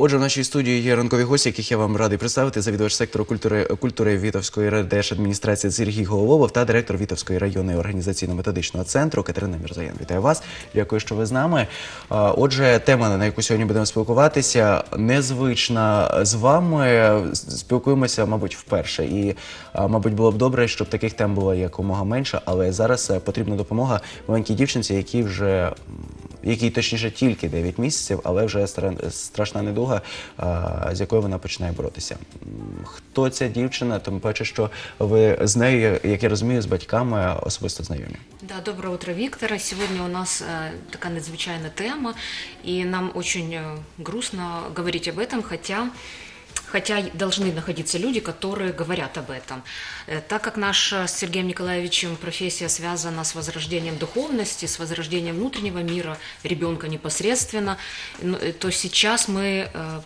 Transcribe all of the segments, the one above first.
Отже, в нашій студії є ранкові гості, яких я вам радий представити. Завідувач сектору культури, культури Вітовської райдержадміністрації Сергій Головолов та директор Вітовської районної організаційно-методичного центру Катерина Мірзаян. Вітаю вас. Дякую, що ви з нами. Отже, тема, на яку сьогодні будемо спілкуватися, незвична з вами. Спілкуємося, мабуть, вперше. І, мабуть, було б добре, щоб таких тем було якомога менше, але зараз е, потрібна допомога маленькій дівчинці, якій вже якій точніше тільки 9 місяців, але вже стра- страшна недуга, а, з якою вона починає боротися. М, Хто ця дівчина? Тим паче, що ви з нею, як я розумію, з батьками особисто знайомі. Да, доброе утро, Виктор. Сегодня у нас э, такая надзвычайная тема, и нам очень э, грустно говорить об этом, хотя Хотя должны находиться люди, которые говорят об этом. Э, Так как наша с Сергеем Николаевичем профессия связана с возрождением духовности, с возрождением внутреннего мира ребенка непосредственно, ну, э, то сейчас мы э,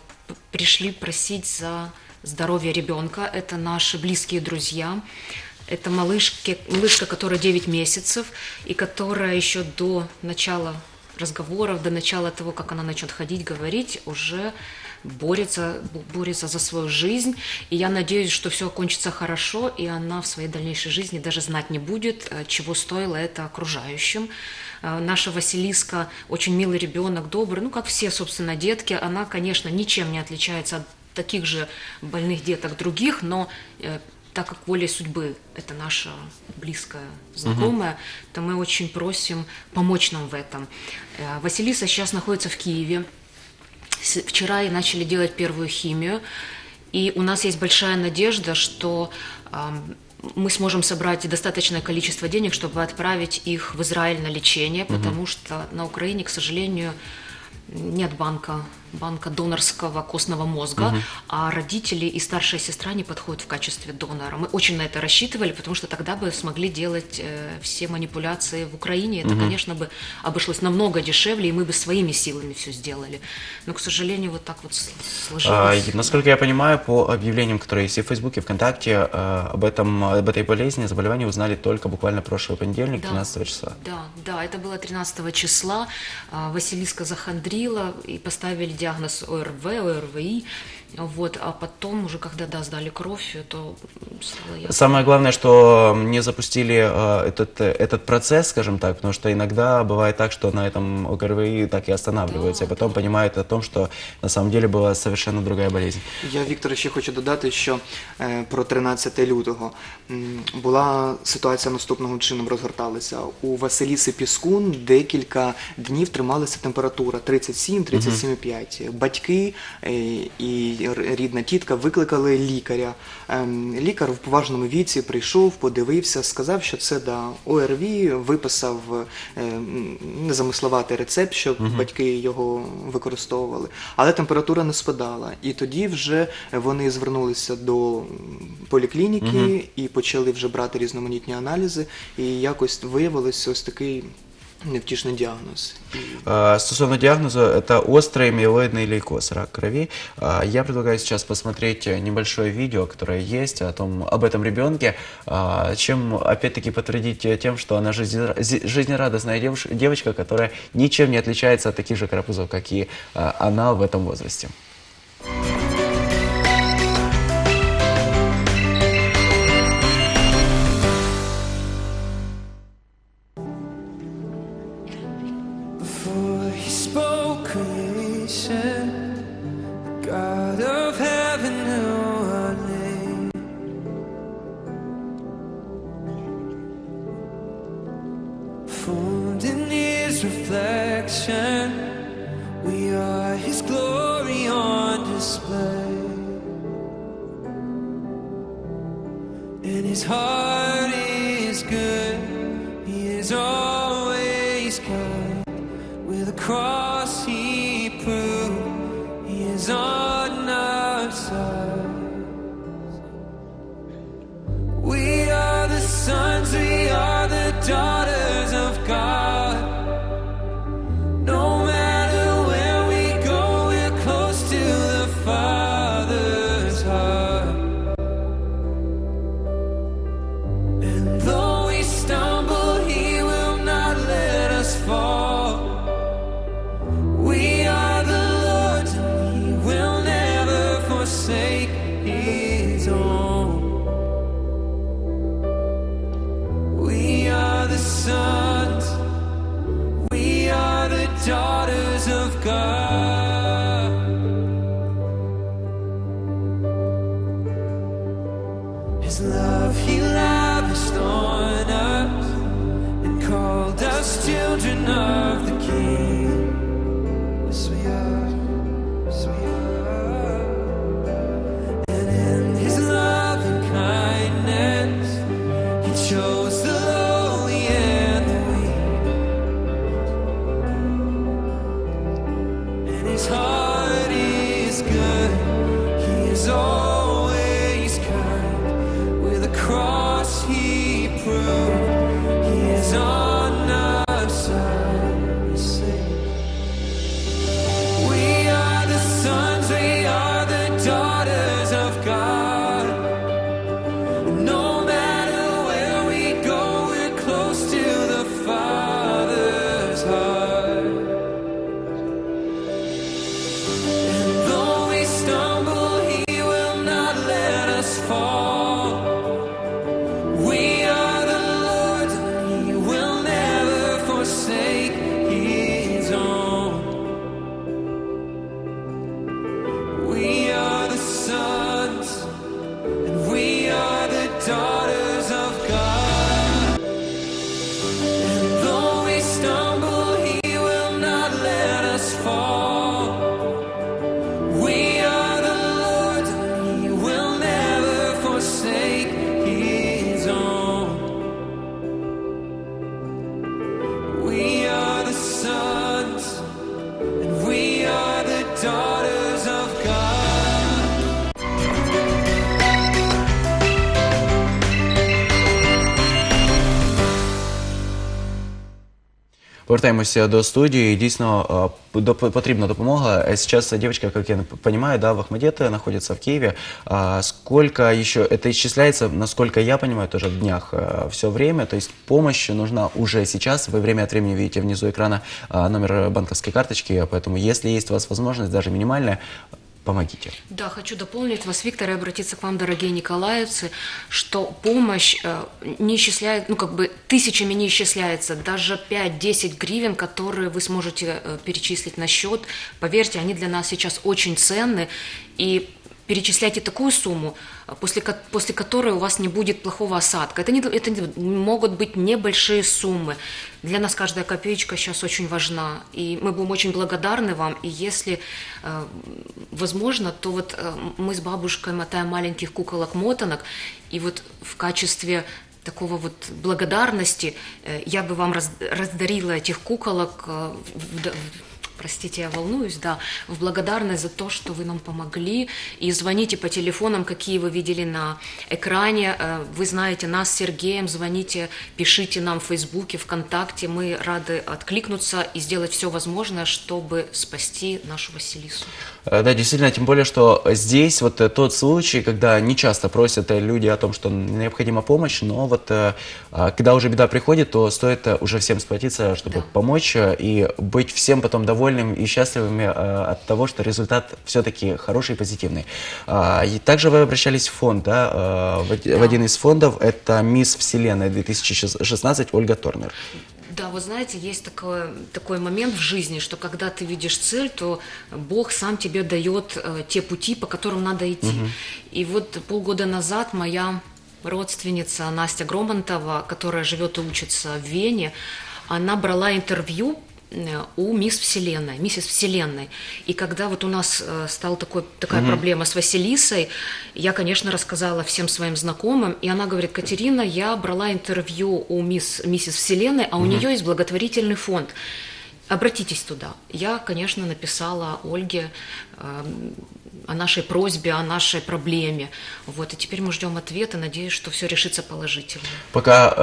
пришли просить за здоровье ребенка. Это наши близкие друзья. Это малышки, малышка, которая 9 месяцев, и которая еще до начала разговоров, до начала того, как она начнет ходить, говорить, уже борется, бо- борется за свою жизнь. И я надеюсь, что все окончится хорошо, и она в своей дальнейшей жизни даже знать не будет, э, чего стоило это окружающим. Э, Наша Василиска очень милый ребенок, добрый, ну, как все, собственно, детки. Она, конечно, ничем не отличается от таких же больных деток других, но э, так как волей судьбы это наша близкая знакомая, то мы очень просим помочь нам в этом. Василиса сейчас находится в Киеве. Вчера и начали делать первую химию, и у нас есть большая надежда, что мы сможем собрать достаточное количество денег, чтобы отправить их в Израиль на лечение, потому что на Украине, к сожалению, нет банка, банка донорского костного мозга, а родители и старшая сестра не подходят в качестве донора. Мы очень на это рассчитывали, потому что тогда бы смогли делать э, все манипуляции в Украине. Это, конечно, бы обошлось намного дешевле, и мы бы своими силами все сделали. Но, к сожалению, вот так вот А, сложилось. и, насколько я понимаю, по объявлениям, которые есть и в Фейсбуке, и ВКонтакте, э, об, этом, об этой болезни, заболевании узнали только буквально прошлый понедельник, Да. 13 числа. Да, да, это было 13 числа. А, Василиска захандрила и поставили диагноз ОРВ, ОРВИ. Вот, а потом уже, когда да, сдали кровь, то м, стало ясно. Самое главное, что не запустили э, этот, э, этот процесс, скажем так, потому что иногда бывает так, что на этом ОКРВИ так и останавливаются, и потом понимают о том, что на самом деле была совершенно другая болезнь. Я Віктор ще хочу додати, що е, про 13 лютого м, була ситуація наступного чином розгорталася. У Василіси Піскун декілька днів трималася температура 37-37,5. Батьки е, і р- рідна тітка викликали лікаря. Ем, Лікар в поважному віці прийшов, подивився, сказав, що це да, ОРВІ, виписав е, незамисловатий рецепт, щоб батьки його використовували. Але температура не спадала. І тоді вже вони звернулися до поліклініки і почали вже брати різноманітні аналізи. І якось виявилося ось такий невтішний діагноз. І А, Стосовно диагноза, это острый миелоидный лейкоз, рак крови. А, Я предлагаю сейчас посмотреть э, небольшое видео, которое есть о том, об этом ребенке, а, чем опять-таки подтвердить э, тем, что она жизнера- зи- жизнерадостная девуш- девочка, которая ничем не отличается от таких же карапузов, как и а, она в этом возрасте. Reflection, we are his glory on display. And his heart is good, he is always kind. With a cross he proved he is on our side. We are the sons, we are the daughters children of the King. Yes, we are. Yes, we are. And in His love and kindness, He chose the lowly and the weak. And His heart is good. He is always kind. With a cross, He proved He is on No Повертаємося до студії. Дійсно, е, доп- потрібна допомога. Е, Сейчас девочка, как я понимаю, да, в Ахмадете находится в Киеве. А Сколько еще, это исчисляется, насколько я понимаю, тоже в днях все время. То есть помощь нужна уже сейчас. Вы время от времени видите внизу экрана а, номер банковской карточки. Поэтому, если есть у вас возможность, даже минимальная, помогите. Да, хочу дополнить вас, Виктор, и обратиться к вам, дорогие николаевцы, что помощь э, не исчисляет, ну как бы тысячами не исчисляется, даже 5-10 гривен, которые вы сможете э, перечислить на счет, поверьте, они для нас сейчас очень ценны, и перечисляйте такую сумму, э, после, после которой у вас не будет плохого осадка. Это, не, это могут быть небольшие суммы. Для нас каждая копеечка сейчас очень важна, и мы будем очень благодарны вам. И если э, возможно, то вот э, мы с бабушкой мотаем маленьких куколок-мотанок, и вот в качестве такого вот благодарности э, я бы вам раз- раздарила этих куколок э, в- в- простите, я волнуюсь, да, в благодарность за то, что вы нам помогли. И звоните по телефонам, какие вы видели на экране. Э, Вы знаете нас с Сергеем, звоните, пишите нам в Фейсбуке, ВКонтакте. Мы рады откликнуться и сделать все возможное, чтобы спасти нашу Василису. Э, Да, действительно, тем более, что здесь вот э, тот случай, когда не часто просят люди о том, что необходима помощь, но вот а, когда уже беда приходит, то стоит уже всем сплотиться, чтобы Да. помочь и быть всем потом довольным и счастливыми э, от того, что результат все-таки хороший и позитивный. А, И также вы обращались в фонд, да, э, в один из фондов, это «Мисс Вселенная 2016» Ольга Торнер. Да, вы знаете, есть такой, такой момент в жизни, что когда ты видишь цель, то Бог сам тебе дает э, те пути, по которым надо идти. И вот полгода назад моя родственница Настя Громонтова, которая живет и учится в Вене, она брала интервью у мисс Вселенной, миссис Вселенной. И когда вот у нас э, стала такой, такая проблема с Василисой, я, конечно, рассказала всем своим знакомым, и она говорит, Катерина, я брала интервью у мисс, миссис Вселенной, а у нее есть благотворительный фонд. Обратитесь туда. Я, конечно, написала Ольге э, о нашей просьбе, о нашей проблеме. Вот, и теперь мы ждем ответа, надеюсь, что все решится положительно. Пока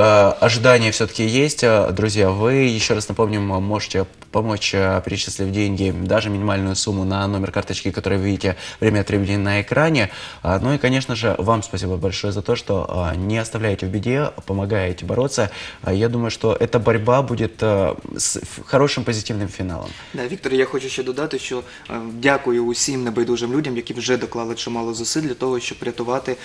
э, ожидания все-таки есть, э, друзья, вы, еще раз напомним, можете помочь, э, перечислив деньги, даже минимальную сумму на номер карточки, который вы видите время от времени на экране. А, ну и, конечно же, вам спасибо большое за то, что э, не оставляете в беде, помогаете бороться. А я думаю, что эта борьба будет с хорошим позитивным финалом. Да, Віктор, я хочу ще додати, що дякую усім небайдужим людям, які вже доклали чимало зусиль для того, щоб рятувати.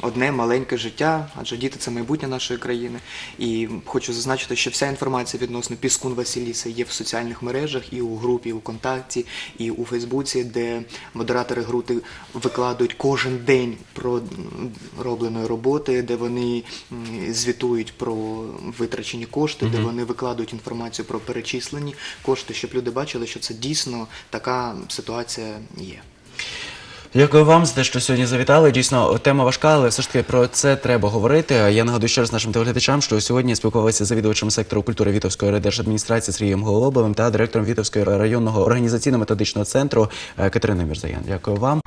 Одне маленьке життя, адже діти це майбутнє нашої країни. І хочу зазначити, що вся інформація відносно Піскун Василіса є в соціальних мережах, і у групі, і у контакті, і у Фейсбуці, де модератори групи викладають кожен день про робленої роботи, де вони звітують про витрачені кошти, де вони викладають інформацію про перечислені кошти, щоб люди бачили, що це дійсно така ситуація є. Дякую вам за те, що сьогодні завітали. Дійсно, тема важка, але все ж таки про це треба говорити. Я нагадую ще раз нашим телеглядачам, що сьогодні спілкувалися з завідувачем сектору культури Вітовської райдержадміністрації Сергієм Голобовим та директором Вітовського районного організаційно-методичного центру е, Катериною Мірзаян. Дякую вам.